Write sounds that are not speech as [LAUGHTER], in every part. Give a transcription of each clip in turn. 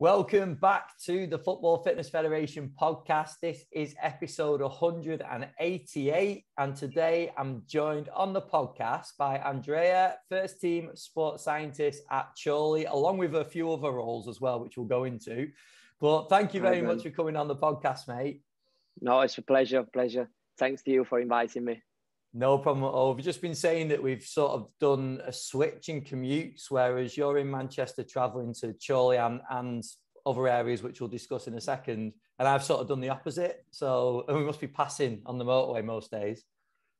Welcome back to the Football Fitness Federation podcast. This is episode 188, and today I'm joined on the podcast by Andrea, first team sports scientist at Chorley, along with a few other roles as well, which we'll go into. But thank you very much for coming on the podcast, mate. No, it's a pleasure, pleasure. Thanks to you for inviting me. No problem at all. We've just been saying that we've sort of done a switch in commutes, whereas you're in Manchester traveling to Chorley and, and other areas, which we'll discuss in a second. And I've sort of done the opposite. So we must be passing on the motorway most days.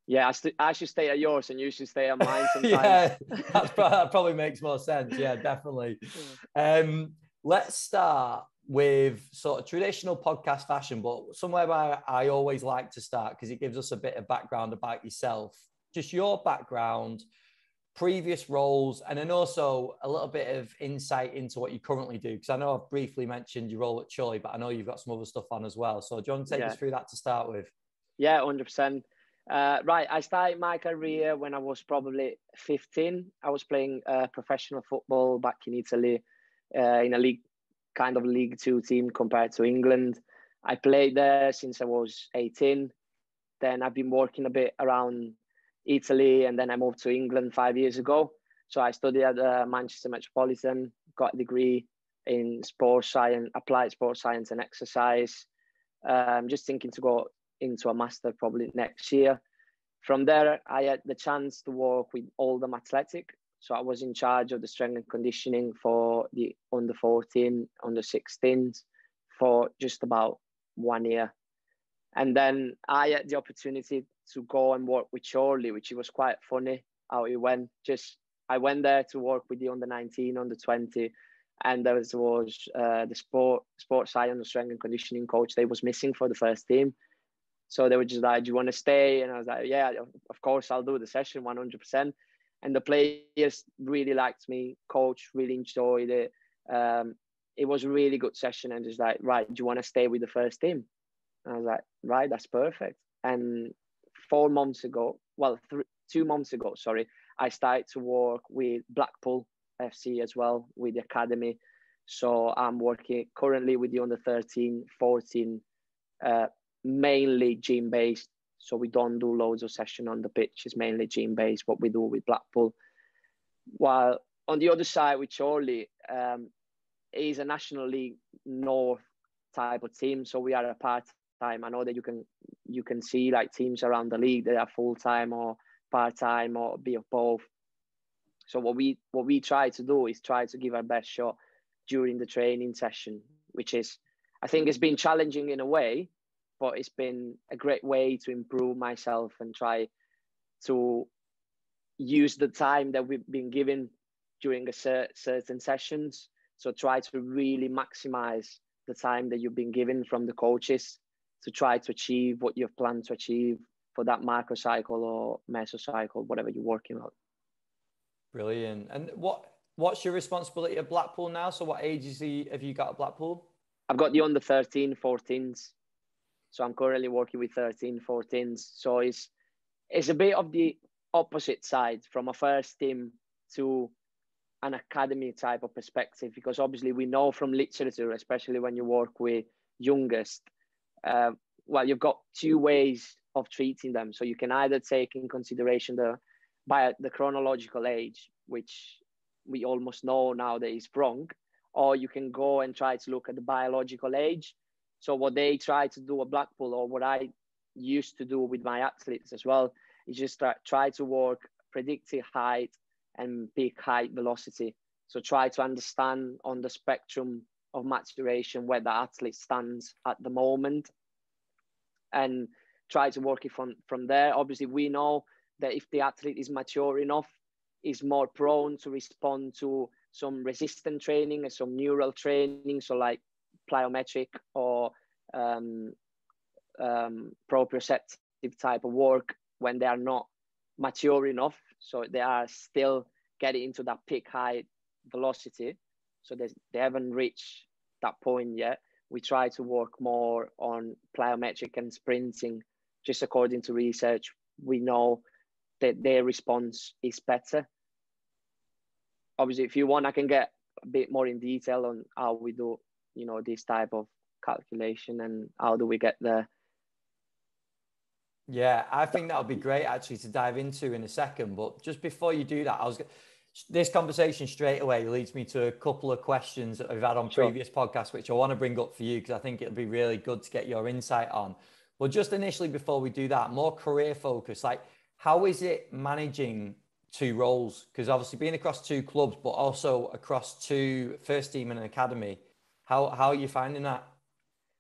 Yeah, I, st- I should stay at yours and you should stay at mine [LAUGHS] sometimes. yeah, [LAUGHS] that probably makes more sense. Yeah, definitely. [LAUGHS] Um, let's start with sort of traditional podcast fashion, but somewhere where I always like to start because it gives us a bit of background about yourself, just your background, previous roles, and then also a little bit of insight into what you currently do. Because I know I've briefly mentioned your role at Chorley, but I know you've got some other stuff on as well. So, do you want to take yeah. us through that to start with? Yeah, 100%. Uh, right, I started my career when I was probably 15. I was playing uh, professional football back in Italy uh, in a league kind of League Two team compared to England. I played there since I was 18. Then I've been working a bit around Italy, and then I moved to England five years ago. So I studied at uh, Manchester Metropolitan, got a degree in sports science, applied sports science and exercise. I'm um, just thinking to go into a master probably next year. From there, I had the chance to work with Oldham Athletic, so I was in charge of the strength and conditioning for the under 14, under 16s for just about one year. And then I had the opportunity to go and work with Chorley, which was quite funny how it went. Just I went there to work with the under 19, under 20, and there was, was uh, the sport sports side and the strength and conditioning coach. They was missing for the first team. So they were just like, "Do you want to stay?" And I was like, "Yeah, of course, I'll do the session 100%." And the players really liked me. Coach really enjoyed it. Um, it was a really good session, and just like, right, do you want to stay with the first team? And I was like, right, that's perfect. And four months ago, well, th- two months ago, sorry, I started to work with Blackpool FC as well with the academy. So I'm working currently with the under 13, 14, uh, mainly gym based so we don't do loads of session on the pitch. It's mainly gym based, what we do with Blackpool. While on the other side with Chorley, um, is a National League North type of team. So we are a part time. I know that you can you can see like teams around the league that are full time or part time or be of both. So what we what we try to do is try to give our best shot during the training session, which is I think it's been challenging in a way but it's been a great way to improve myself and try to use the time that we've been given during a cer- certain sessions so try to really maximize the time that you've been given from the coaches to try to achieve what you've planned to achieve for that macrocycle or mesocycle whatever you're working on. Brilliant. And what what's your responsibility at blackpool now? So what ages have you got at blackpool? I've got the under 13 14s so I'm currently working with 13, 14s. So it's it's a bit of the opposite side from a first team to an academy type of perspective because obviously we know from literature, especially when you work with youngest, uh, well, you've got two ways of treating them. So you can either take in consideration the by the chronological age, which we almost know now that is wrong, or you can go and try to look at the biological age, so what they try to do at Blackpool, or what I used to do with my athletes as well, is just try to work predictive height and peak height velocity. So try to understand on the spectrum of maturation where the athlete stands at the moment, and try to work it from from there. Obviously, we know that if the athlete is mature enough, is more prone to respond to some resistant training and some neural training. So like plyometric or um, um, proprioceptive type of work when they are not mature enough. So they are still getting into that peak height velocity. So they, they haven't reached that point yet. We try to work more on plyometric and sprinting. Just according to research, we know that their response is better. Obviously, if you want, I can get a bit more in detail on how we do you know this type of calculation and how do we get there yeah i think that would be great actually to dive into in a second but just before you do that i was this conversation straight away leads me to a couple of questions that we've had on sure. previous podcasts which i want to bring up for you because i think it'll be really good to get your insight on well just initially before we do that more career focus like how is it managing two roles? Because obviously being across two clubs, but also across two first team and an academy, how how are you finding that?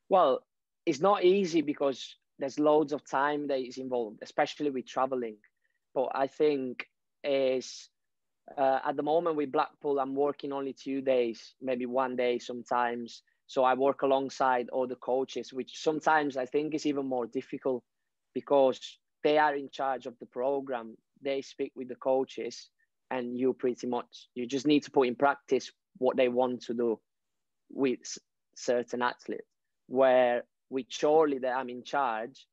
Well, it's not easy because there's loads of time that is involved, especially with traveling. But I think is uh, at the moment with Blackpool, I'm working only two days, maybe one day sometimes. So I work alongside all the coaches, which sometimes I think is even more difficult because they are in charge of the program. They speak with the coaches, and you pretty much you just need to put in practice what they want to do with certain athletes. Where with Chorley that I'm in charge,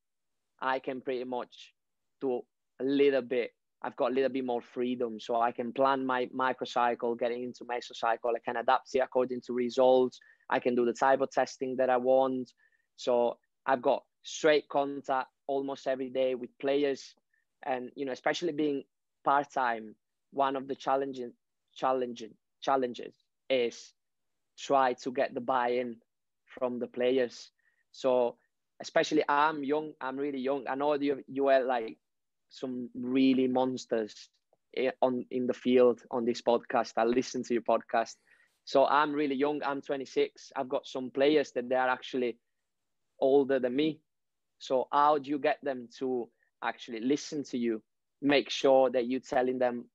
I can pretty much do a little bit. I've got a little bit more freedom, so I can plan my microcycle, getting into mesocycle. I can adapt it according to results. I can do the type of testing that I want. So I've got straight contact almost every day with players and you know especially being part-time one of the challenging challenging challenges is try to get the buy-in from the players. So especially i'm young i'm really young. I know you you are like some really monsters on in the field on this podcast. I listen to your podcast. So i'm really young i'm 26 i've got some players that they are actually older than me. So how do you get them to actually listen to you? Make sure that you're telling them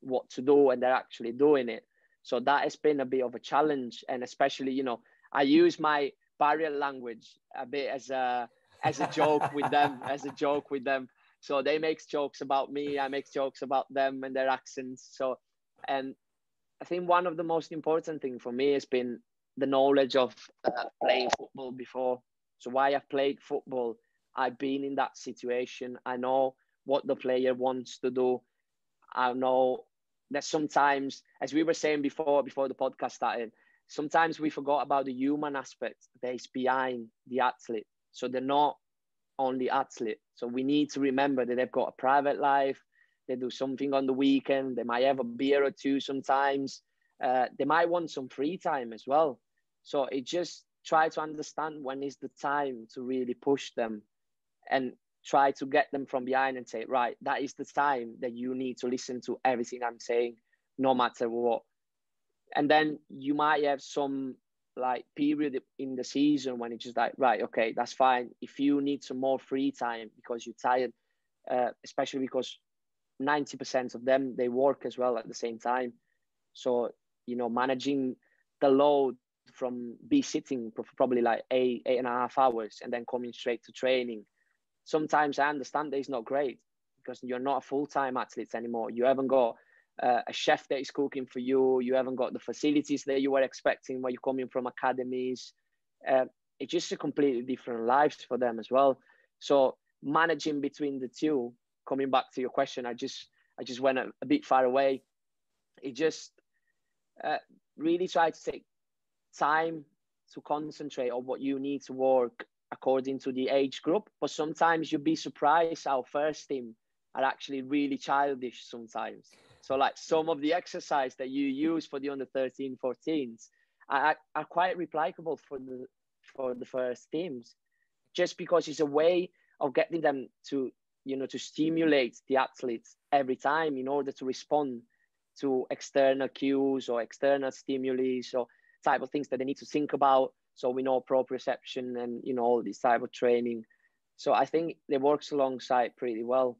what to do and they're actually doing it. So that has been a bit of a challenge, and especially you know I use my barrier language a bit as a as a joke with them, [LAUGHS] as a joke with them. So they make jokes about me, I make jokes about them and their accents. So, and I think one of the most important thing for me has been the knowledge of uh, playing football before. So why I've played football, I've been in that situation. I know what the player wants to do. I know that sometimes, as we were saying before, before the podcast started, sometimes we forgot about the human aspect that is behind the athlete. So they're not only athlete. So we need to remember that they've got a private life. They do something on the weekend. They might have a beer or two sometimes. Uh, they might want some free time as well. So it just try to understand when is the time to really push them and try to get them from behind and say right that is the time that you need to listen to everything i'm saying no matter what. And then you might have some like period in the season when it's just like right okay that's fine. If you need some more free time because you're tired uh, especially because 90% of them they work as well at the same time. So you know managing the load from be sitting probably like eight eight and a half hours and then coming straight to training sometimes i understand that it's not great because you're not a full-time athlete anymore. You haven't got uh, a chef that is cooking for you. You haven't got the facilities that you were expecting when you're coming from academies. Uh, it's just a completely different lives for them as well. So managing between the two coming back to your question i just i just went a, a bit far away. It just uh, really try to take time to concentrate on what you need to work according to the age group. But sometimes you'll be surprised our first team are actually really childish sometimes. So like some of the exercise that you use for the under 13, 14s are, are quite replicable for the for the first teams, just because it's a way of getting them to you know to stimulate the athletes every time in order to respond to external cues or external stimuli. or type of things that they need to think about. So we know proprioception and you know all this type of training. So I think it works alongside pretty well.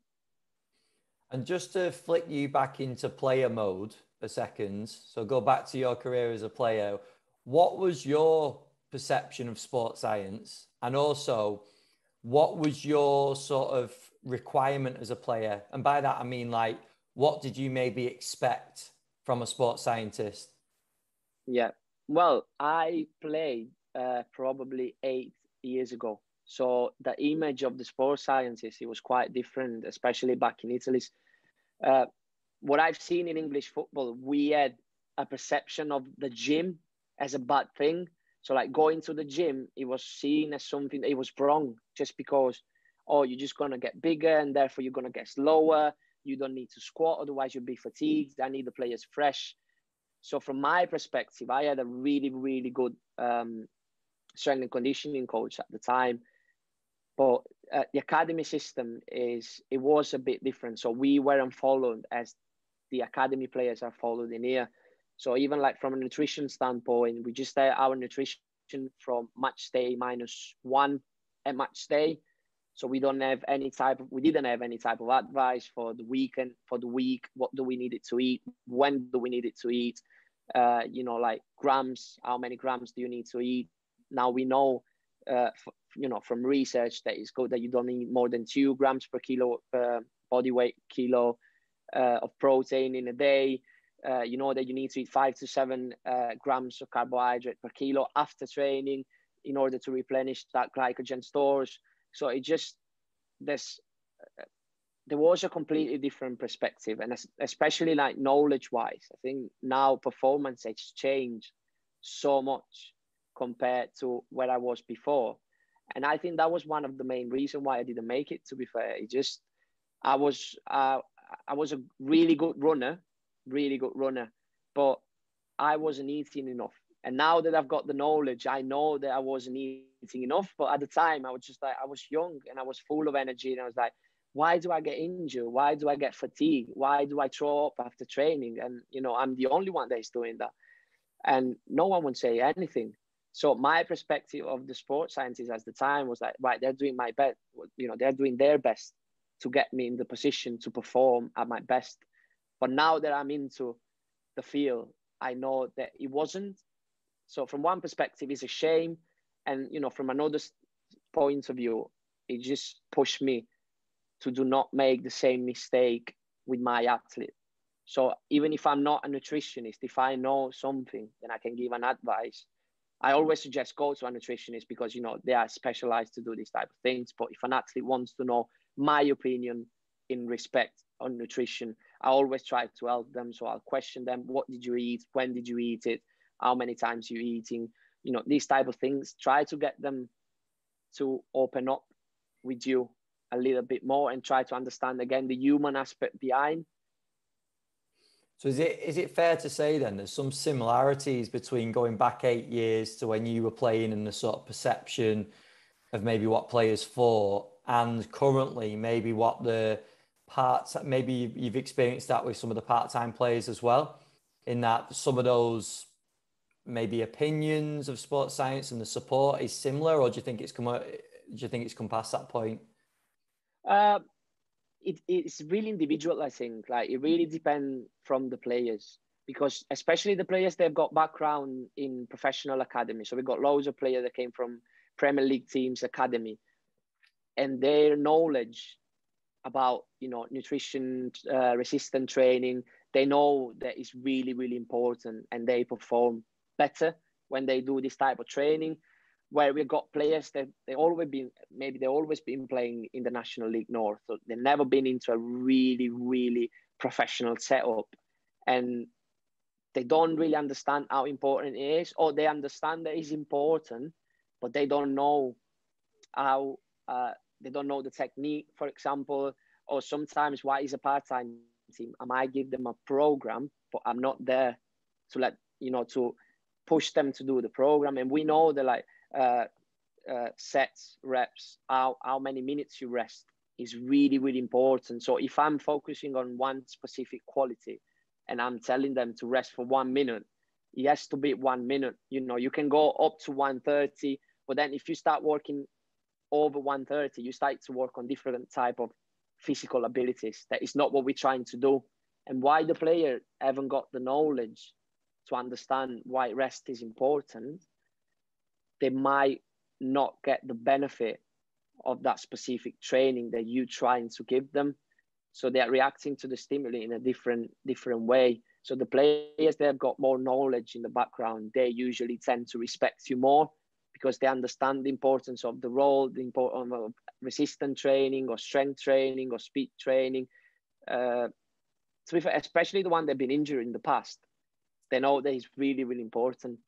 And just to flick you back into player mode for seconds, so go back to your career as a player. What was your perception of sports science, and also what was your sort of requirement as a player? And by that I mean like, what did you maybe expect from a sports scientist? Yeah, well, I played uh, probably eight years ago. So the image of the sports scientist, it was quite different, especially back in Italy. Uh, what I've seen in English football, we had a perception of the gym as a bad thing. So like going to the gym, it was seen as something it was wrong just because, oh, you're just gonna get bigger and therefore you're gonna get slower. You don't need to squat, otherwise you'll be fatigued. I need the players fresh. So from my perspective, I had a really, really good um, strength and conditioning coach at the time. But uh, the academy system is it was a bit different. So we weren't followed as the academy players are followed in here. So even like from a nutrition standpoint, we just stay our nutrition from match day minus one at match day. So we don't have any type of we didn't have any type of advice for the weekend for the week. What do we need it to eat? When do we need it to eat? Uh, you know, like grams. How many grams do you need to eat? Now we know, uh, you know, from research that it's good that you don't need more than two grams per kilo uh, body weight kilo uh, of protein in a day. Uh, you know that you need to eat five to seven grams of carbohydrate per kilo after training in order to replenish that glycogen stores. So it just there's there was a completely different perspective, and especially like knowledge wise, I think now performance has changed so much compared to where I was before, and I think that was one of the main reason why I didn't make it. To be fair, it just I was uh, I was a really good runner, really good runner, but I wasn't eating enough. And now that I've got the knowledge, I know that I wasn't eating enough. But at the time, I was just like, I was young and I was full of energy. And I was like, why do I get injured? Why do I get fatigued? Why do I throw up after training? And, you know, I'm the only one that is doing that. And no one would say anything. So my perspective of the sports scientists at the time was like, right, they're doing my best. You know, they're doing their best to get me in the position to perform at my best. But now that I'm into the field, I know that it wasn't. So from one perspective, it's a shame, and you know, from another point of view, it just pushed me to do not make the same mistake with my athlete. So even if I'm not a nutritionist, if I know something, then I can give an advice. I always suggest go to a nutritionist because you know they are specialized to do these type of things. But if an athlete wants to know my opinion in respect on nutrition. I always try to help them. So I'll question them. What did you eat? When did you eat it? How many times you eating? You know, these type of things. Try to get them to open up with you a little bit more and try to understand again the human aspect behind. So is it is it fair to say then there's some similarities between going back eight years to when you were playing and the sort of perception of maybe what players thought and currently maybe what the parts maybe you've experienced that with some of the part-time players as well in that some of those maybe opinions of sports science and the support is similar or do you think it's come do you think it's come past that point? Uh, it, it's really individual i think. Like it really depends from the players. Because especially the players they've got background in professional academy. So we've got loads of players that came from premier league teams academy. And their knowledge about you know nutrition uh, resistant training they know that it's really really important. And they perform better when they do this type of training where we've got players that they always been maybe they've always been playing in the national league north so they've never been into a really really professional setup and they don't really understand how important it is or they understand that it's important but they don't know how uh, they don't know the technique, for example, or sometimes why is a part-time team? I might give them a program, but I'm not there to let you know to push them to do the program. And we know that like uh, uh, sets, reps, how how many minutes you rest is really really important. So if I'm focusing on one specific quality, and I'm telling them to rest for one minute, it has to be one minute. You know, you can go up to 130, but then if you start working over 130, you start to work on different type of physical abilities. That is not what we're trying to do. And why the player haven't got the knowledge to understand why rest is important, they might not get the benefit of that specific training that you're trying to give them. So they're reacting to the stimuli in a different different way. So the players that have got more knowledge in the background, they usually tend to respect you more because they understand the importance of the role, the importance of resistance training or strength training or speed training. Uh, especially the one that have been injured in the past, they know that it's really, really important.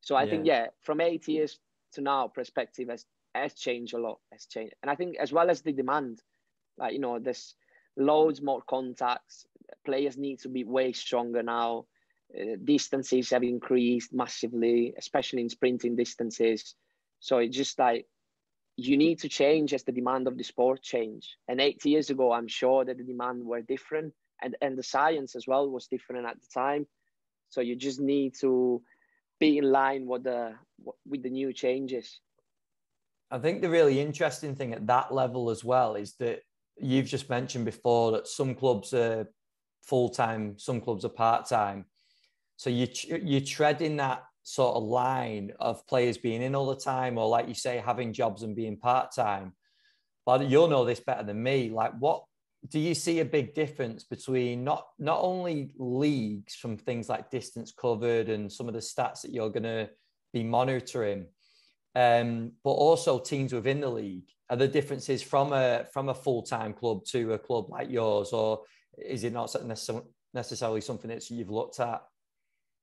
So I yeah. think yeah, from eight years to now, perspective has has changed a lot. Has changed, and I think as well as the demand, like you know, there's loads more contacts. Players need to be way stronger now. Uh, distances have increased massively, especially in sprinting distances. So it's just like you need to change as the demand of the sport change. And eight years ago, I'm sure that the demand were different, and and the science as well was different at the time. So you just need to be in line with the with the new changes. I think the really interesting thing at that level as well is that you've just mentioned before that some clubs are full time, some clubs are part time. So you you're treading that sort of line of players being in all the time, or like you say, having jobs and being part time. But you'll know this better than me. Like, what do you see a big difference between not not only leagues from things like distance covered and some of the stats that you're going to be monitoring, um, but also teams within the league? Are the differences from a from a full time club to a club like yours, or is it not necessarily something that you've looked at?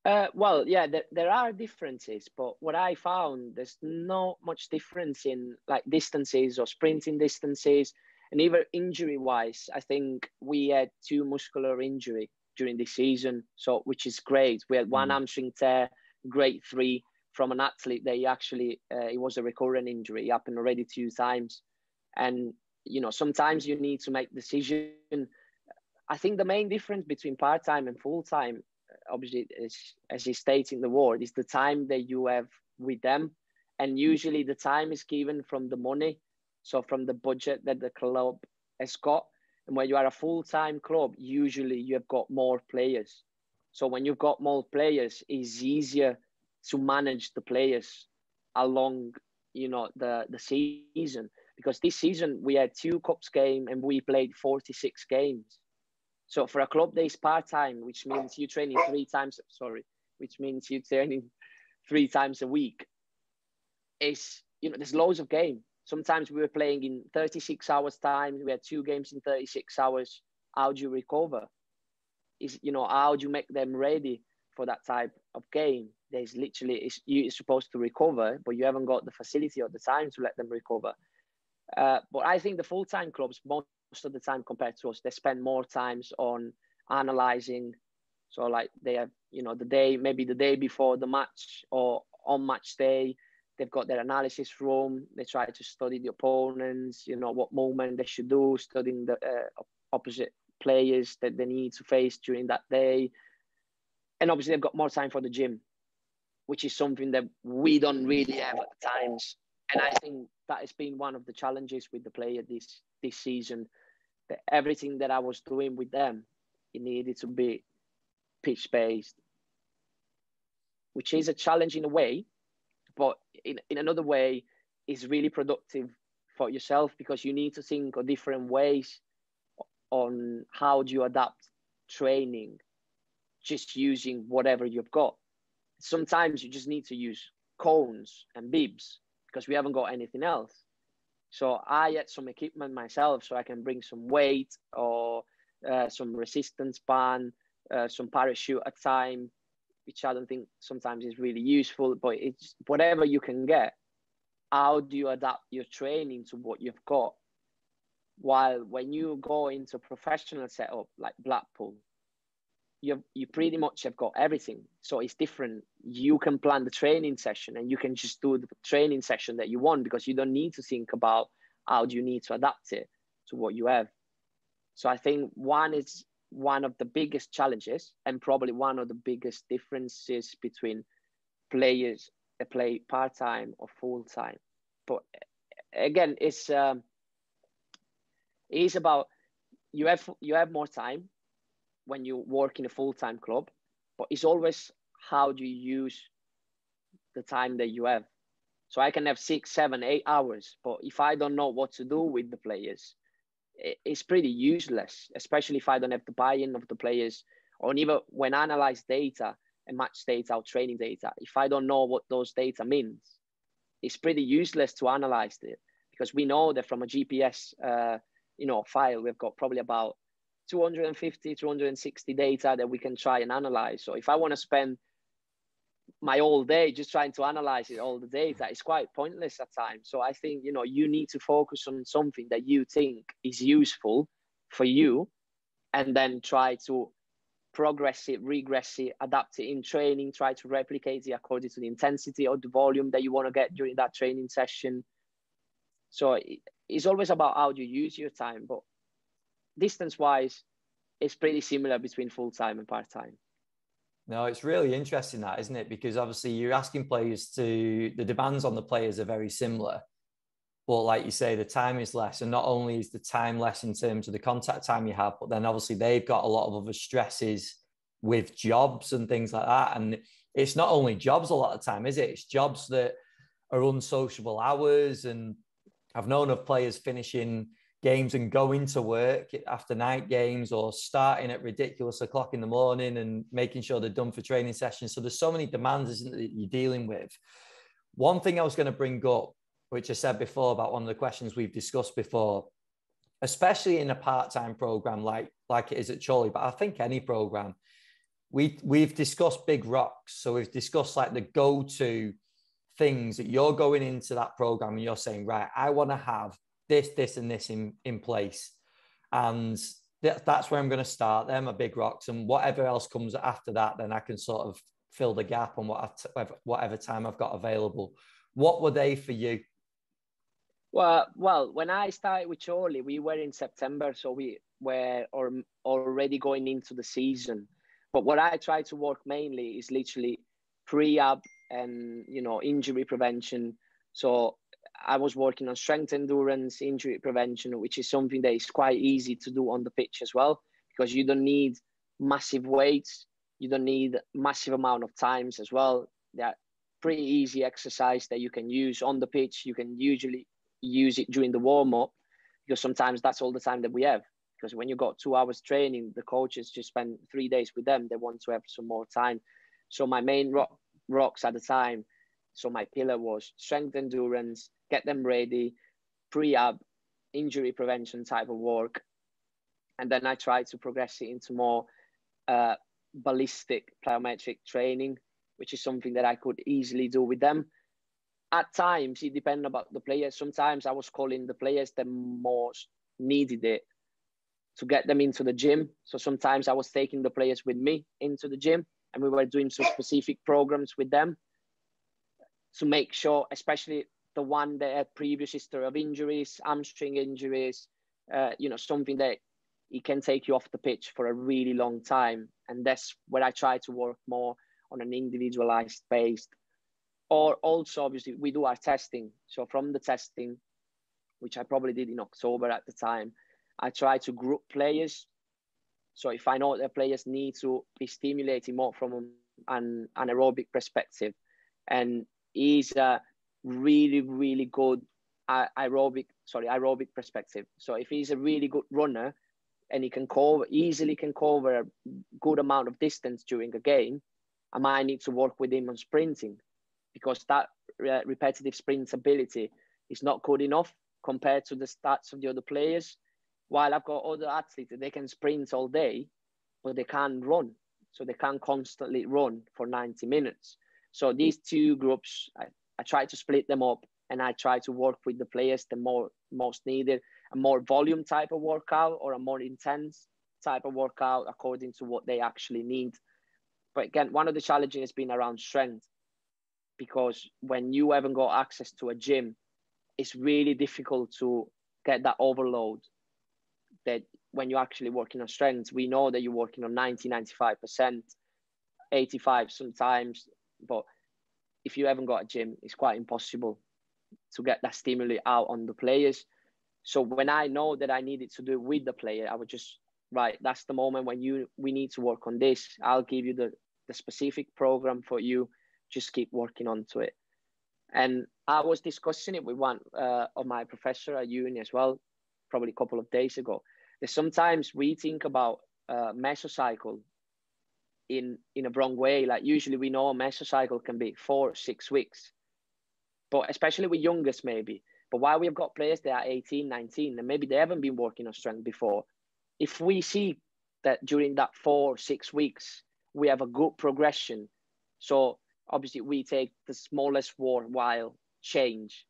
Uh, well, yeah, there, there are differences, but what I found there's not much difference in like distances or sprinting distances, and even injury wise. I think we had two muscular injury during the season, so which is great. We had one mm. hamstring tear, grade three, from an athlete that he actually uh, it was a recurrent injury. It happened already two times, and you know sometimes you need to make decision. I think the main difference between part time and full time obviously as, as he states in the word is the time that you have with them and usually the time is given from the money so from the budget that the club has got and when you are a full-time club usually you have got more players. So when you've got more players it's easier to manage the players along you know the the season. Because this season we had two cups game and we played 46 games. So for a club that is part time, which means you training three times, sorry, which means you training three times a week, is you know there's loads of game. Sometimes we were playing in 36 hours time. We had two games in 36 hours. How do you recover? Is you know how do you make them ready for that type of game? There's literally is you're supposed to recover, but you haven't got the facility or the time to let them recover. Uh, but I think the full time clubs most of the time compared to us. They spend more times on analyzing. So like they have, you know, the day maybe the day before the match or on match day, they've got their analysis room. They try to study the opponents. You know what moment they should do, studying the uh, opposite players that they need to face during that day. And obviously, they've got more time for the gym, which is something that we don't really have at times. And I think that has been one of the challenges with the player this this season. That everything that I was doing with them, it needed to be pitch based, which is a challenge in a way, but in, in another way, is really productive for yourself because you need to think of different ways on how do you adapt training just using whatever you've got. Sometimes you just need to use cones and bibs because we haven't got anything else. So I had some equipment myself, so I can bring some weight or uh, some resistance band, uh, some parachute at time, which I don't think sometimes is really useful. But it's whatever you can get. How do you adapt your training to what you've got? While when you go into professional setup like Blackpool, you you pretty much have got everything. So it's different. You can plan the training session and you can just do the training session that you want because you don't need to think about how do you need to adapt it to what you have. So I think one is one of the biggest challenges and probably one of the biggest differences between players that play part time or full time. But again, it's um, it's about you have you have more time when you work in a full-time club but it's always how do you use the time that you have so i can have six seven eight hours but if i don't know what to do with the players it's pretty useless especially if i don't have the buy-in of the players or even when I analyze data and match data or training data if i don't know what those data means it's pretty useless to analyze it because we know that from a gps uh, you know file we've got probably about 250 260 data that we can try and analyze. So if i want to spend my whole day just trying to analyze it all the data is quite pointless at times. So i think you know you need to focus on something that you think is useful for you and then try to progress it regress it adapt it in training try to replicate it according to the intensity or the volume that you want to get during that training session. So it's always about how you use your time but distance wise it's pretty similar between full time and part time no, it's really interesting that, isn't it? Because obviously you're asking players to the demands on the players are very similar. But like you say, the time is less. And not only is the time less in terms of the contact time you have, but then obviously they've got a lot of other stresses with jobs and things like that. And it's not only jobs a lot of time, is it? It's jobs that are unsociable hours. And I've known of players finishing games and going to work after night games or starting at ridiculous o'clock in the morning and making sure they're done for training sessions. So there's so many demands, isn't that you're dealing with. One thing I was going to bring up, which I said before about one of the questions we've discussed before, especially in a part-time program like like it is at Chorley, but I think any program, we we've discussed big rocks. So we've discussed like the go-to things that you're going into that program and you're saying, right, I want to have this, this, and this in, in place. And th- that's where I'm going to start. They're my big rocks. And whatever else comes after that, then I can sort of fill the gap on what whatever time I've got available. What were they for you? Well, well, when I started with Chorley, we were in September, so we were or, already going into the season. But what I try to work mainly is literally prehab and you know injury prevention. So I was working on strength endurance, injury prevention, which is something that is quite easy to do on the pitch as well, because you don't need massive weights, you don't need massive amount of times as well. They're pretty easy exercise that you can use on the pitch. You can usually use it during the warm up because sometimes that's all the time that we have. Because when you got two hours training, the coaches just spend three days with them. They want to have some more time. So my main rock, rocks at the time, so my pillar was strength endurance, get them ready, prehab, injury prevention type of work. And then I tried to progress it into more uh, ballistic plyometric training, which is something that I could easily do with them. At times, it depended about the players. Sometimes I was calling the players that most needed it to get them into the gym. So sometimes I was taking the players with me into the gym and we were doing some specific programs with them to make sure, especially the one that had previous history of injuries, hamstring injuries, uh, you know, something that it can take you off the pitch for a really long time. And that's where I try to work more on an individualized based. Or also, obviously, we do our testing. So from the testing, which I probably did in October at the time, I try to group players. So if I know that players need to be stimulated more from an anaerobic perspective, and is a really, really good aerobic, sorry, aerobic perspective. So if he's a really good runner and he can cover, easily can cover a good amount of distance during a game, I might need to work with him on sprinting because that uh, repetitive sprint ability is not good enough compared to the stats of the other players. While I've got other athletes, that they can sprint all day, but they can't run. So they can't constantly run for 90 minutes. So these two groups, I, I try to split them up and I try to work with the players the more most needed, a more volume type of workout or a more intense type of workout according to what they actually need. But again, one of the challenges has been around strength because when you haven't got access to a gym, it's really difficult to get that overload that when you're actually working on strength, we know that you're working on 90, 95%, 85 sometimes, but if you haven't got a gym, it's quite impossible to get that stimuli out on the players. So when I know that I needed to do it with the player, I would just right. That's the moment when you we need to work on this. I'll give you the the specific program for you. Just keep working onto it. And I was discussing it with one uh, of my professor at uni as well, probably a couple of days ago. That sometimes we think about uh, mesocycle in in a wrong way. Like usually we know a mesocycle can be four, six weeks, but especially with youngest maybe. But while we've got players that are 18, 19, and maybe they haven't been working on strength before, if we see that during that four, six weeks, we have a good progression. So obviously we take the smallest worthwhile change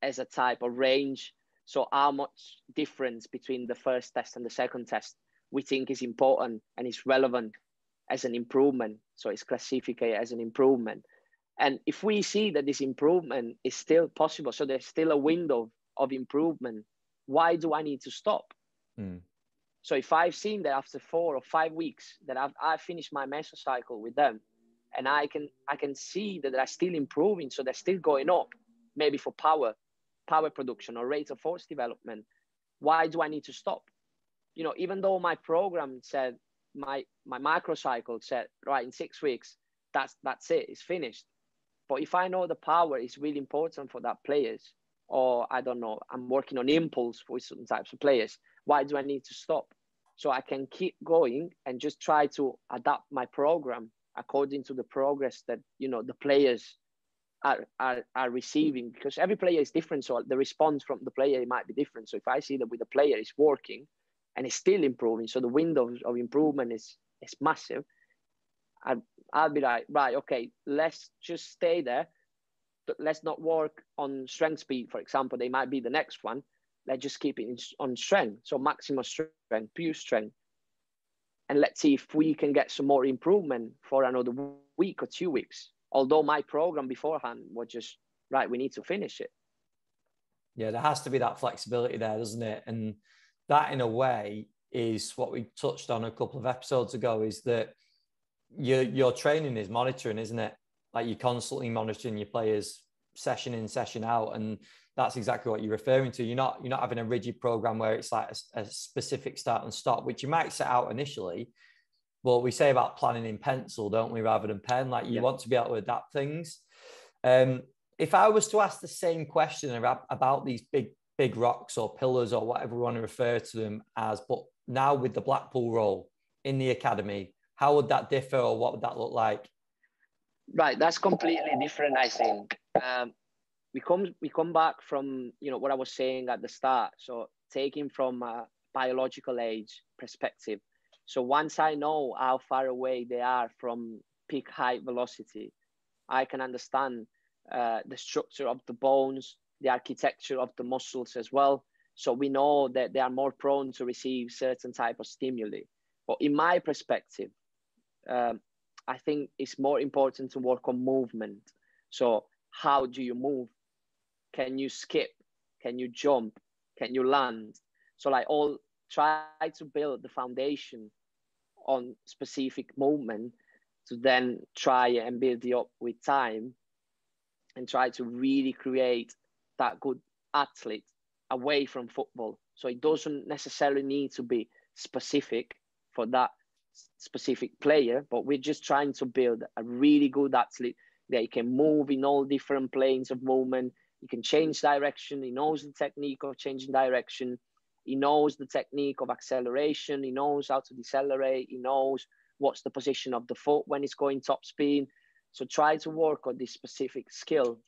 as a type of range. So how much difference between the first test and the second test we think is important and is relevant as an improvement. So it's classified as an improvement. And if we see that this improvement is still possible, so there's still a window of improvement, why do I need to stop? Mm. So if I've seen that after four or five weeks that I've, I've finished my mesocycle with them, and I can I can see that they're still improving, so they're still going up, maybe for power, power production or rate of force development. Why do I need to stop? You know, even though my program said my my microcycle said right in six weeks, that's that's it, it's finished. But if I know the power is really important for that players, or I don't know, I'm working on impulse for certain types of players, why do I need to stop? So I can keep going and just try to adapt my program according to the progress that you know the players are, are, are receiving because every player is different so the response from the player might be different so if i see that with the player is working and it's still improving. So the window of improvement is is massive. I, i'll be like right okay let's just stay there. Let's not work on strength speed for example. They might be the next one. Let's just keep it on strength. So maximum strength pure strength. And let's see if we can get some more improvement for another week or two weeks. Although my program beforehand was just right, we need to finish it. Yeah, there has to be that flexibility there, doesn't it? And that, in a way, is what we touched on a couple of episodes ago. Is that your your training is monitoring, isn't it? Like you're constantly monitoring your players session in, session out, and that's exactly what you're referring to. You're not you're not having a rigid program where it's like a, a specific start and stop, which you might set out initially. But we say about planning in pencil, don't we, rather than pen? Like you yeah. want to be able to adapt things. Um, if I was to ask the same question about, about these big big rocks or pillars or whatever we want to refer to them as, but now with the Blackpool role in the academy, how would that differ or what would that look like? Right, that's completely different, I think. Um, we come we come back from you know what I was saying at the start. So taking from a biological age perspective. So once I know how far away they are from peak height velocity, I can understand uh, the structure of the bones, the architecture of the muscles as well. So we know that they are more prone to receive certain type of stimuli. But in my perspective, um, I think it's more important to work on movement. So how do you move? Can you skip? Can you jump? Can you land? So like all try to build the foundation on specific movement to then try and build it up with time and try to really create that good athlete away from football. So it doesn't necessarily need to be specific for that specific player, but we're just trying to build a really good athlete that he can move in all different planes of movement, he can change direction. He knows the technique of changing direction. He knows the technique of acceleration. He knows how to decelerate. He knows what's the position of the foot when it's going top speed. So try to work on this specific skill,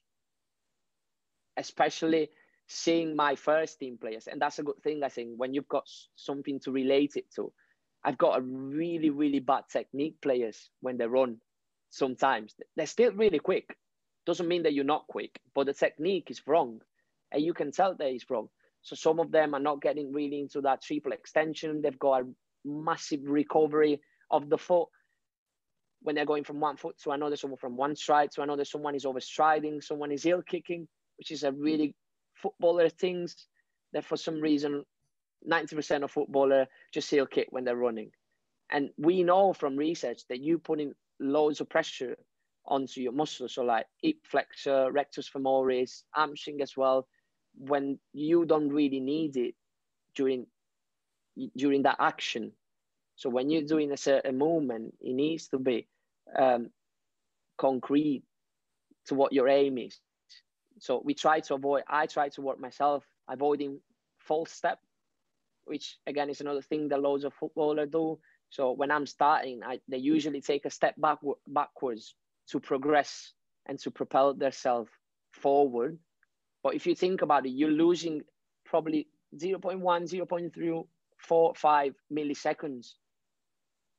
especially seeing my first team players. And that's a good thing, I think, when you've got something to relate it to. I've got a really, really bad technique players when they run sometimes. They're still really quick, doesn't mean that you're not quick, but the technique is wrong. And you can tell that it's wrong. So some of them are not getting really into that triple extension. They've got a massive recovery of the foot when they're going from one foot to another, someone from one stride to another, someone is overstriding, someone is heel kicking, which is a really footballer things that for some reason 90% of footballer just heel kick when they're running. And we know from research that you putting loads of pressure onto your muscles. So like hip flexor, rectus femoris, hamstring as well, when you don't really need it during during that action. So when you're doing a certain movement, it needs to be um, concrete to what your aim is. So we try to avoid. I try to work myself avoiding false step, which again is another thing that loads of footballers do. So when I'm starting, I, they usually take a step back backwards to progress and to propel themselves forward. But if you think about it, you're losing probably 0.1, 0.3, 4, 5 milliseconds.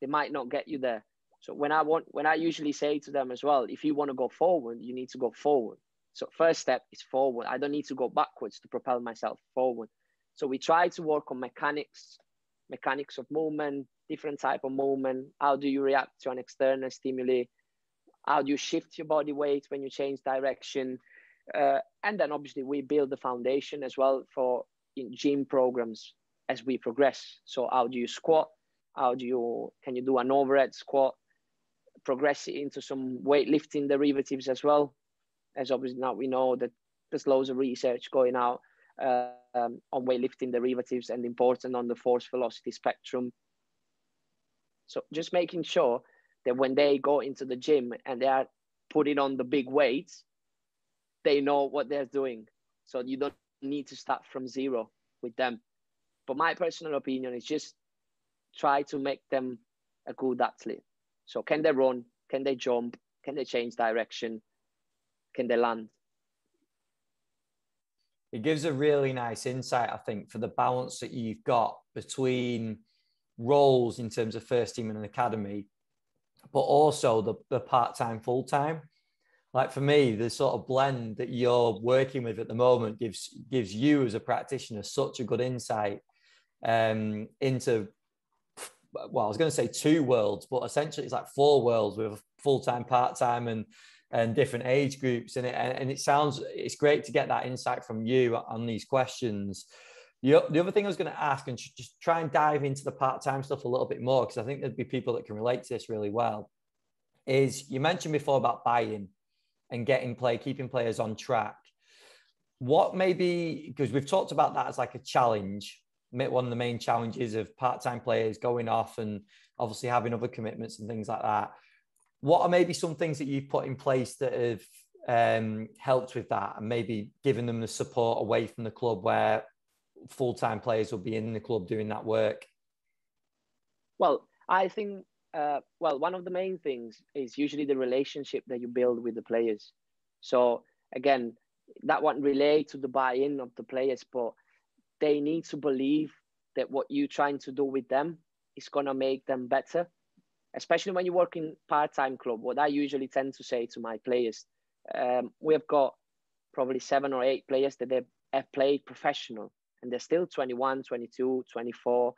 They might not get you there. So when I want, when I usually say to them as well, if you want to go forward, you need to go forward. So first step is forward. I don't need to go backwards to propel myself forward. So we try to work on mechanics, mechanics of movement, different type of movement. How do you react to an external stimuli? How do you shift your body weight when you change direction? Uh, and then obviously we build the foundation as well for in gym programs as we progress. So how do you squat? How do you can you do an overhead squat? Progress into some weightlifting derivatives as well. As obviously now we know that there's loads of research going out uh, um, on weightlifting derivatives and important on the force velocity spectrum. So just making sure that when they go into the gym and they are putting on the big weights, they know what they're doing. So you don't need to start from zero with them. But my personal opinion is just try to make them a good athlete. So can they run? Can they jump? Can they change direction? Can they land? It gives a really nice insight, I think, for the balance that you've got between roles in terms of first team and an academy, but also the, the part time, full time like for me, the sort of blend that you're working with at the moment gives gives you as a practitioner such a good insight um, into well, I was going to say two worlds, but essentially it's like four worlds with full time, part time, and and different age groups. And it and it sounds it's great to get that insight from you on these questions. The, the other thing I was going to ask, and just try and dive into the part time stuff a little bit more, because I think there'd be people that can relate to this really well. Is you mentioned before about buy-in and getting play, keeping players on track. What maybe, because we've talked about that as like a challenge, one of the main challenges of part time players going off and obviously having other commitments and things like that. What are maybe some things that you've put in place that have um, helped with that and maybe given them the support away from the club where full time players will be in the club doing that work? Well, I think uh, well, one of the main things is usually the relationship that you build with the players. So again, that won't relate to the buy-in of the players, but they need to believe that what you're trying to do with them is gonna make them better. Especially when you work in part-time club. What I usually tend to say to my players, um, we have got probably seven or eight players that have played professional and they're still 21, 22, 24,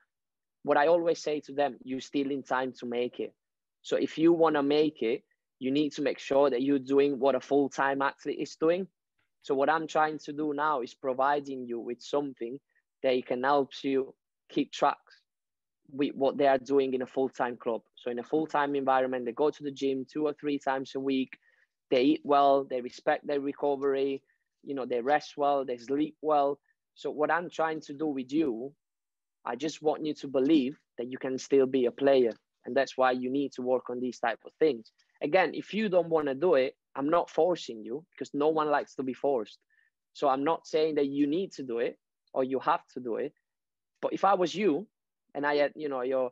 what I always say to them, you're still in time to make it. So if you want to make it, you need to make sure that you're doing what a full-time athlete is doing. So what I'm trying to do now is providing you with something that can help you keep track with what they are doing in a full-time club. So in a full-time environment, they go to the gym two or three times a week. They eat well, they respect their recovery, you know, they rest well, they sleep well. So what I'm trying to do with you I just want you to believe that you can still be a player. And that's why you need to work on these type of things. Again, if you don't want to do it, I'm not forcing you because no one likes to be forced. So I'm not saying that you need to do it or you have to do it. But if I was you and I had, you know, your,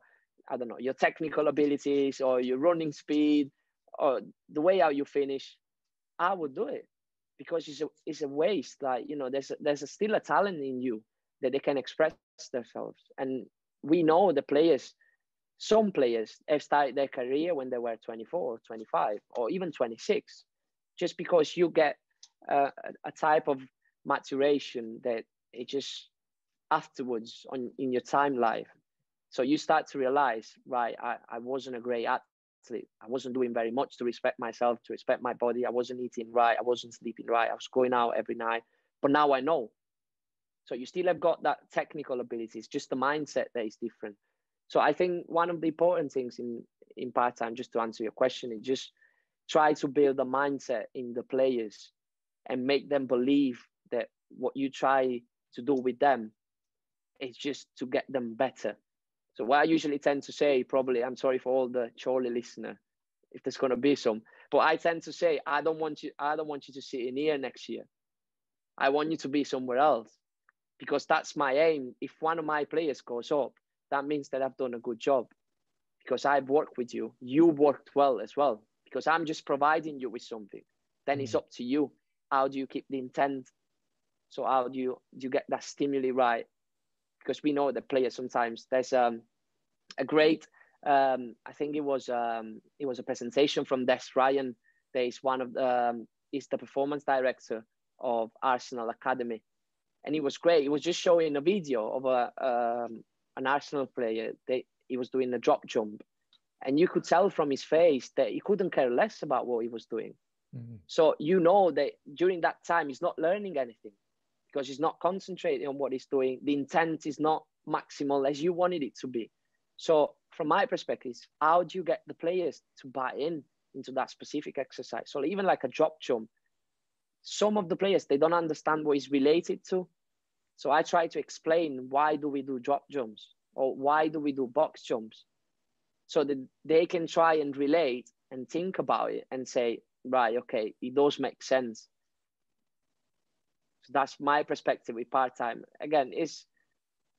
I don't know, your technical abilities or your running speed or the way how you finish, I would do it because it's a, it's a waste. Like, you know, there's, a, there's a still a talent in you that they can express themselves. And we know the players, some players have started their career when they were 24, 25, or even 26, just because you get uh, a type of maturation that it just afterwards on in your time life. So you start to realize, right, I, I wasn't a great athlete. I wasn't doing very much to respect myself, to respect my body. I wasn't eating right. I wasn't sleeping right. I was going out every night. But now I know so you still have got that technical ability. It's just the mindset that is different. So I think one of the important things in in part time, just to answer your question, is just try to build a mindset in the players and make them believe that what you try to do with them is just to get them better. So what I usually tend to say, probably, I'm sorry for all the Chorley listener, if there's going to be some, but I tend to say, I don't want you, I don't want you to sit in here next year. I want you to be somewhere else because that's my aim. If one of my players goes up, that means that I've done a good job because I've worked with you. You worked well as well because I'm just providing you with something. Then mm it's up to you. How do you keep the intent? So how do you do you get that stimuli right? Because we know the players sometimes there's um, a great um, I think it was um, it was a presentation from Des Ryan. Is one of the um, is the performance director of Arsenal Academy, and it was great. He was just showing a video of a um, an Arsenal player. They, he was doing a drop jump, and you could tell from his face that he couldn't care less about what he was doing. Mm-hmm. So you know that during that time he's not learning anything because he's not concentrating on what he's doing. The intent is not maximal as you wanted it to be. So from my perspective, how do you get the players to buy in into that specific exercise? So even like a drop jump, some of the players they don't understand what is related to. So I try to explain why do we do drop jumps or why do we do box jumps, so that they can try and relate and think about it and say, right, okay, it does make sense. That's my perspective with part time. Again, it's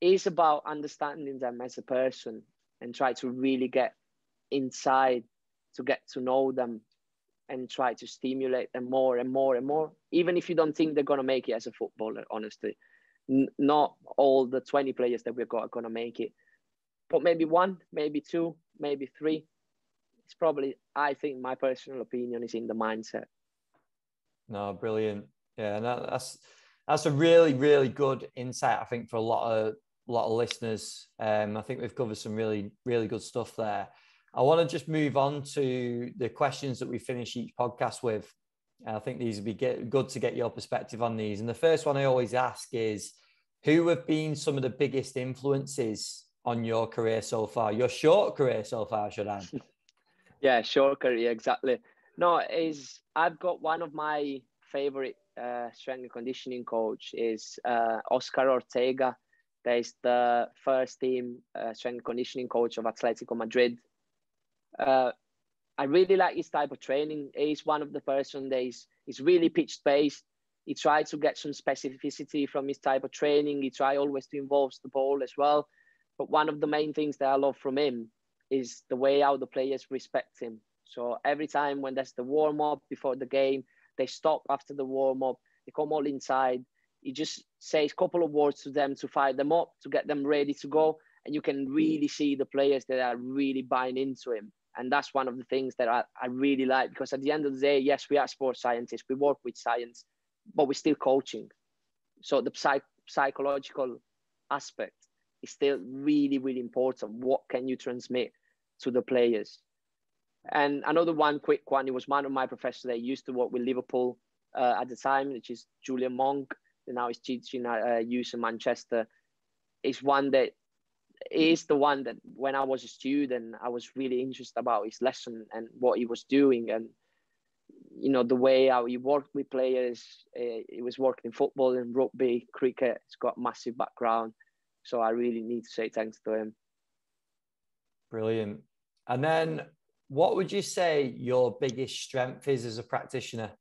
it's about understanding them as a person and try to really get inside to get to know them and try to stimulate them more and more and more even if you don't think they're going to make it as a footballer honestly. N- not all the 20 players that we've got are going to make it. But maybe one maybe two maybe three. It's probably i think my personal opinion is in the mindset. No brilliant yeah and that's that's a really really good insight i think for a lot of lot of listeners. Um, i think we've covered some really really good stuff there. I want to just move on to the questions that we finish each podcast with. I think these would be get, good to get your perspective on these. And the first one i always ask is who have been some of the biggest influences on your career so far? Your short career so far should [LAUGHS] i yeah short career exactly. No is i've got one of my favorite uh, strength and conditioning coach is uh, Oscar Ortega. There's the first team uh, strength and conditioning coach of Atletico Madrid. Uh, I really like his type of training. He's one of the person that is, is really pitch based. He tried to get some specificity from his type of training. He tried always to involve the ball as well. But one of the main things that I love from him is the way how the players respect him. So every time when there's the warm up before the game, they stop after the warm up. They come all inside. He just says a couple of words to them to fire them up, to get them ready to go. And you can really see the players that are really buying into him. And that's one of the things that I, I really like because at the end of the day, yes, we are sports scientists, we work with science, but we're still coaching. So the psych- psychological aspect is still really, really important. What can you transmit to the players? And another one, quick one, it was one of my professors that used to work with Liverpool uh, at the time, which is Julian Monk. And now he's teaching at uh, in Manchester. Is one that is the one that when I was a student, I was really interested about his lesson and what he was doing. And, you know, the way how he worked with players. Uh, he was working in football and rugby, cricket. He's got massive background. So I really need to say thanks to him. Brilliant. And then what would you say your biggest strength is as a practitioner?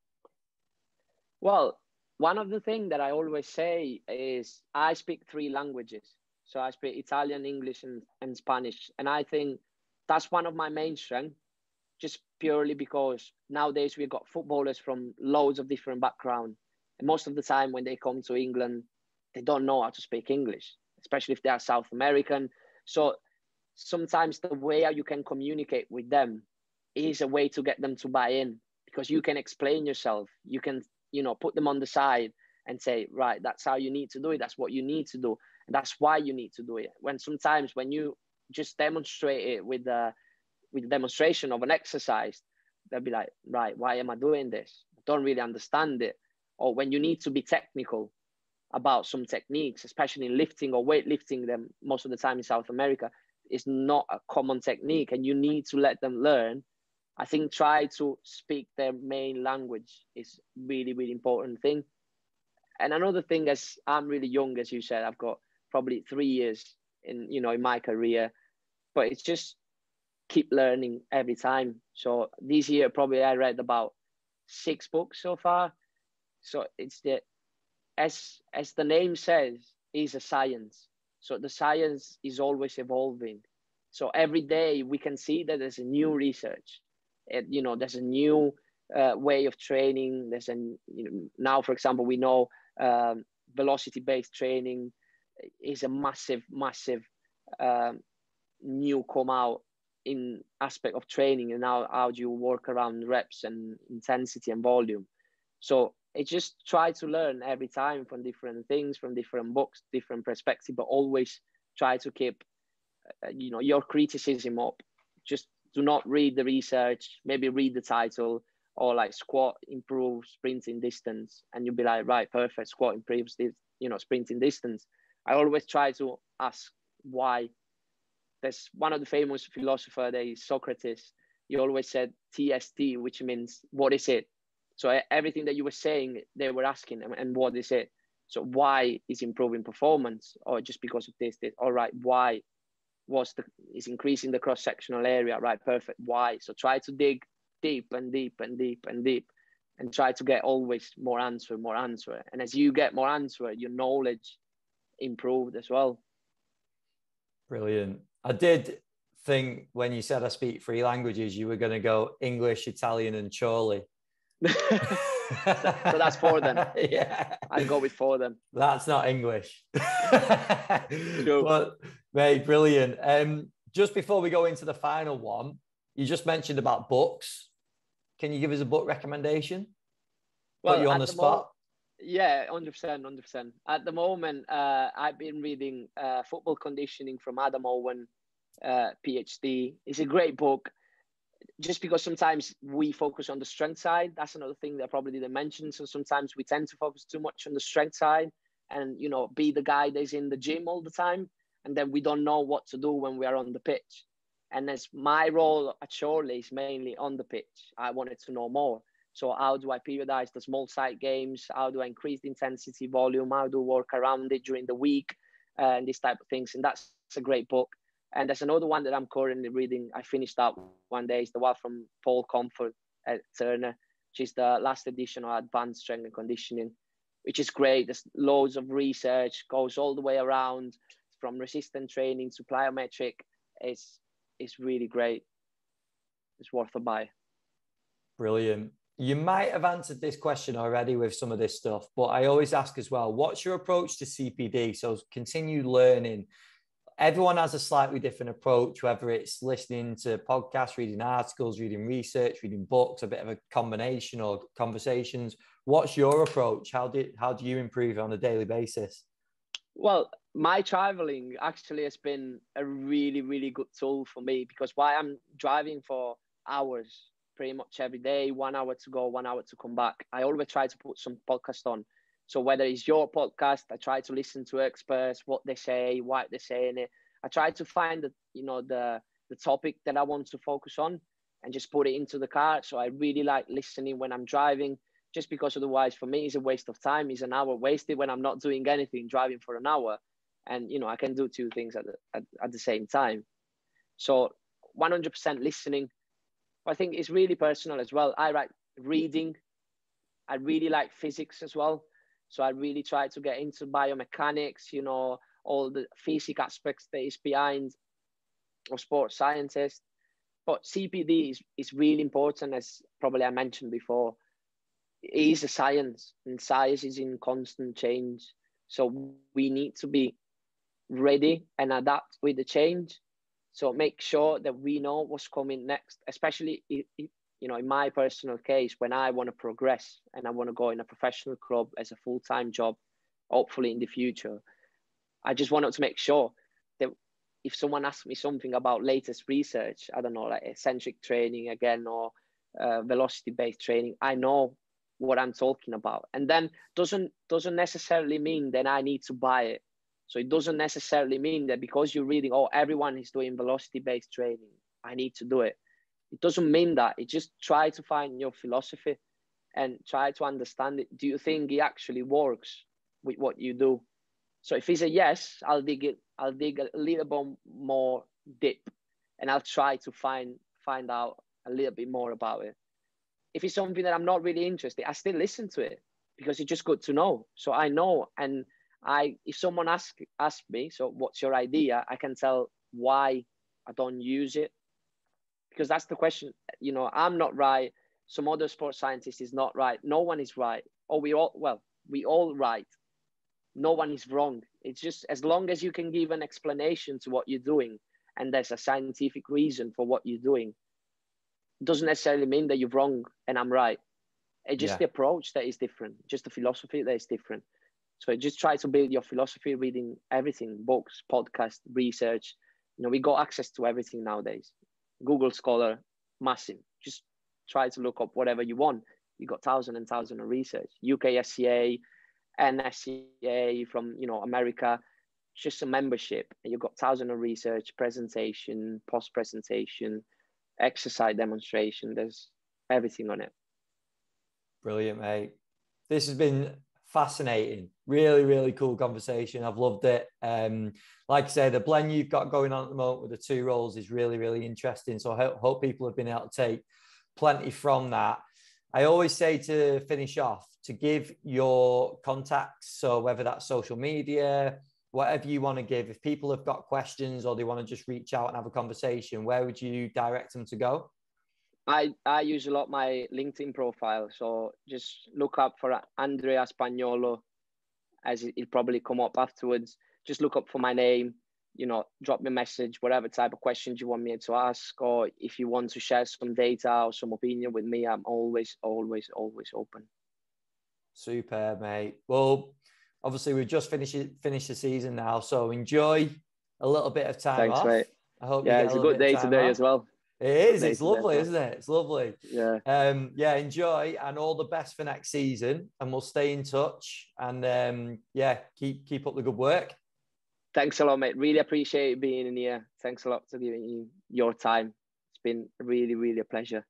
Well, one of the things that I always say is I speak three languages. So I speak Italian, English, and, and Spanish. And I think that's one of my main strengths, just purely because nowadays we've got footballers from loads of different backgrounds. And most of the time when they come to England, they don't know how to speak English, especially if they are South American. So sometimes the way how you can communicate with them is a way to get them to buy in because you can explain yourself. You can you know put them on the side and say right that's how you need to do it. That's what you need to do. And that's why you need to do it. When sometimes when you just demonstrate it with a with a demonstration of an exercise they'll be like right why am i doing this? I don't really understand it. Or when you need to be technical about some techniques especially in lifting or weightlifting them most of the time in south america is not a common technique and you need to let them learn. I think try to speak their main language is really really important thing. And another thing as i'm really young as you said. I've got probably three years in you know in my career but it's just keep learning every time. So this year probably i read about six books so far. So it's the as as the name says is a science so the science is always evolving. So every day we can see that there's a new research. It, you know, there's a new uh, way of training. There's a you know, now, for example, we know um, velocity-based training is a massive, massive um, new come out in aspect of training and how, how do you work around reps and intensity and volume so it just try to learn every time from different things from different books different perspective but always try to keep uh, you know your criticism up. Just do not read the research maybe read the title or like squat improves sprinting distance. And you'll be like right perfect squat improves this you know sprinting distance. I always try to ask why. There's one of the famous philosopher there is socrates. He always said ti esti which means what is it so everything that you were saying they were asking and what is it so why is improving performance? Or just because of this, this all right why was the is increasing the cross sectional area? Right perfect why? So try to dig deep and deep and deep and deep and try to get always more answer more answer. And as you get more answer your knowledge improved as well. Brilliant. I did think when you said i speak three languages you were going to go english italian and chorley [LAUGHS] so that's four then. [LAUGHS] Yeah. I'll go with four then. That's not English. [LAUGHS] but mate, brilliant. Um, just before we go into the final one, you just mentioned about books. Can you give us a book recommendation? Well, Put you on the, the spot. Yeah, hundred percent, hundred percent. At the moment, uh, I've been reading uh, Football Conditioning from Adam Owen, uh, PhD. It's a great book just because sometimes we focus on the strength side, that's another thing that I probably didn't mention. So sometimes we tend to focus too much on the strength side and, you know, be the guy that's in the gym all the time. And then we don't know what to do when we are on the pitch. And as my role at Chorley is mainly on the pitch, I wanted to know more. So how do I periodize the small side games? How do I increase the intensity volume? How do I work around it during the week? And these type of things. And that's a great book. And there's another one that I'm currently reading. I finished up one day. It's the one from Paul Comfort at Turner, which is the last edition of Advanced Strength and Conditioning, which is great. There's loads of research, goes all the way around from resistance training to plyometric. It's it's really great. It's worth a buy. Brilliant. You might have answered this question already with some of this stuff, but I always ask as well, what's your approach to CPD? So continue learning everyone has a slightly different approach, whether it's listening to podcasts, reading articles, reading research, reading books, a bit of a combination or conversations. What's your approach? How do how do you improve on a daily basis? Well, my traveling actually has been a really, really good tool for me because while I'm driving for hours pretty much every day, one hour to go, one hour to come back, I always try to put some podcast on so whether it's your podcast, I try to listen to experts, what they say, why they're saying it. I try to find the you know the the topic that I want to focus on and just put it into the car. So I really like listening when I'm driving, just because otherwise for me it's a waste of time. It's an hour wasted when I'm not doing anything, driving for an hour, and you know I can do two things at the, at, at the same time. So 100% listening. I think it's really personal as well. I like reading. I really like physics as well. So I really try to get into biomechanics, you know, all the physics aspects that is behind of sports scientist. But CPD is, is really important, as probably I mentioned before. It is a science, and science is in constant change. So we need to be ready and adapt with the change. So make sure that we know what's coming next, especially if, you know, in my personal case, when I want to progress and I want to go in a professional club as a full time job, hopefully in the future, I just wanted to make sure that if someone asks me something about latest research, I don't know, like eccentric training again or uh, velocity based training, I know what I'm talking about. And then doesn't doesn't necessarily mean that I need to buy it. So it doesn't necessarily mean that because you're reading, oh, everyone is doing velocity based training, I need to do it it doesn't mean that. It just try to find your philosophy and try to understand it. Do you think it actually works with what you do? So if it's a yes, I'll dig it. I'll dig a little bit more deep, and I'll try to find find out a little bit more about it. If it's something that I'm not really interested, I still listen to it because it's just good to know. So I know, and I if someone ask ask me, so what's your idea? I can tell why I don't use it because that's the question. You know, I'm not right. Some other sports scientist is not right. No one is right. Or we all well, we all right. No one is wrong. It's just as long as you can give an explanation to what you're doing and there's a scientific reason for what you're doing, doesn't necessarily mean that you're wrong and I'm right. It's just yeah. the approach that is different, just the philosophy that is different. So just try to build your philosophy reading everything, books, podcasts, research. You know, we got access to everything nowadays. Google Scholar, massive. Just try to look up whatever you want. You got thousand and thousand of research. UKSCA, NSCA from you know America, just a membership. And you've got thousand of research, presentation, post presentation, exercise demonstration. There's everything on it. Brilliant, mate. This has been fascinating. Really, really cool conversation. I've loved it. Um, like I say, the blend you've got going on at the moment with the two roles is really, really interesting. So I hope, hope people have been able to take plenty from that. I always say to finish off to give your contacts. So whether that's social media, whatever you want to give, if people have got questions or they want to just reach out and have a conversation, where would you direct them to go? I, I use a lot my LinkedIn profile. So just look up for Andrea Spagnolo as it'll probably come up afterwards. Just look up for my name, you know, drop me a message, whatever type of questions you want me to ask, or if you want to share some data or some opinion with me, I'm always, always, always open. Super, mate. Well, obviously we've just finished finished the season now, so enjoy a little bit of time Thanks, off. Mate. I hope yeah, it's a good day today off. as well. It is. It's lovely, isn't it? It's lovely. Yeah. Um, yeah, enjoy and all the best for next season. And we'll stay in touch. And um, yeah, keep keep up the good work. Thanks a lot, mate. Really appreciate being in here. Thanks a lot for giving you your time. It's been really, really a pleasure.